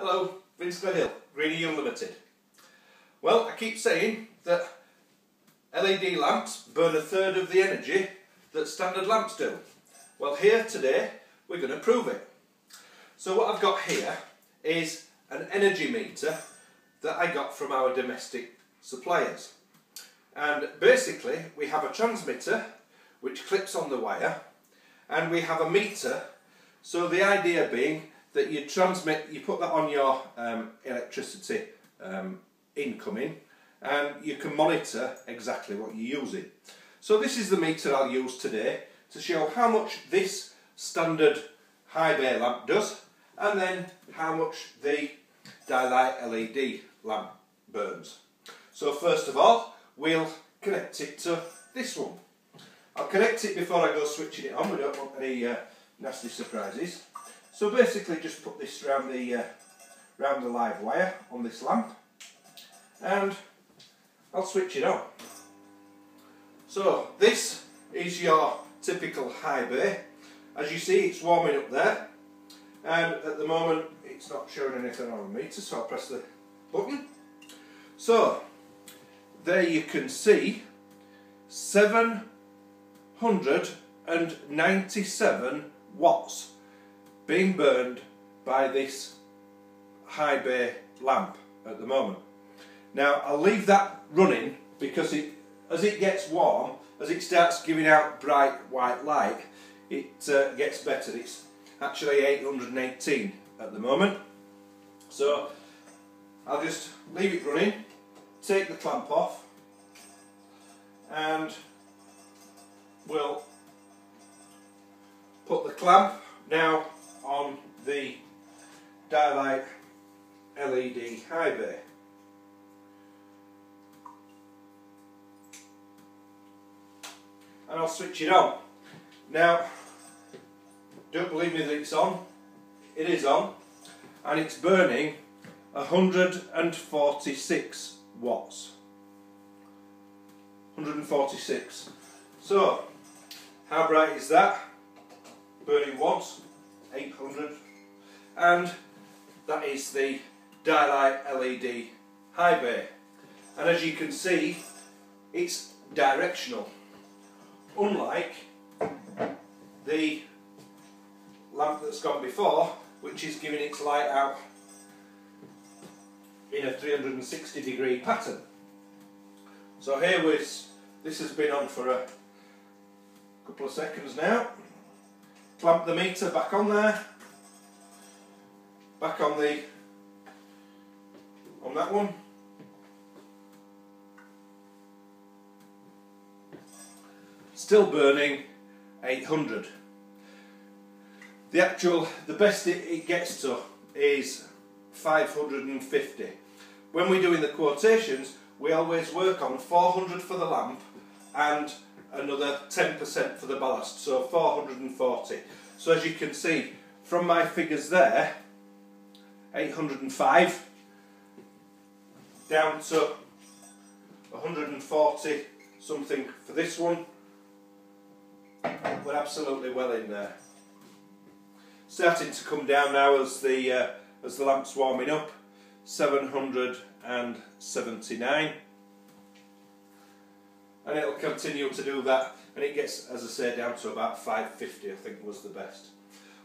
Hello, Vince Gledhill, GreenerU Limited. Well, I keep saying that LED lamps burn a third of the energy that standard lamps do. Well, here today we're going to prove it. So what I've got here is an energy meter that I got from our domestic suppliers. And basically we have a transmitter which clips on the wire and we have a meter so the idea being that you transmit, you put that on your um, electricity um, incoming and you can monitor exactly what you're using. So this is the meter I'll use today to show how much this standard high bay lamp does and then how much the Dialight LED lamp burns. So first of all we'll connect it to this one. I'll connect it before I go switching it on, we don't want any uh, nasty surprises. So basically just put this around the, uh, the live wire on this lamp and I'll switch it on. So this is your typical high bay. As you see it's warming up there and at the moment it's not showing anything on the meter so I'll press the button. So there you can see 797 watts being burned by this high bay lamp at the moment. Now I'll leave that running because it, as it gets warm, as it starts giving out bright white light, it uh, gets better. It's actually 818 at the moment. So I'll just leave it running, take the clamp off and we'll put the clamp now the Dialight LED high bay. And I'll switch it on. Now, don't believe me that it's on. It is on. And it's burning 146 watts. 146. So, how bright is that? Burning once, 800. And that is the Dialight LED high bay. And as you can see, it's directional. Unlike the lamp that's gone before, which is giving its light out in a 360 degree pattern. So here was, this has been on for a couple of seconds now. Clamp the meter back on there. Back on the, on that one. Still burning 800. The actual, the best it, it gets to is 550. When we're doing the quotations, we always work on 400 for the lamp and another 10% for the ballast, so 440. So as you can see from my figures there, 805 down to 140 something for this one. We're absolutely well in there. Starting to come down now as the uh, as the lamp's warming up. 779 and it'll continue to do that and it gets as I say down to about 550 I think was the best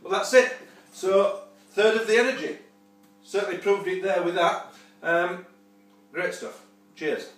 well that's it so third of the energy certainly proved it there with that. Um, great stuff. Cheers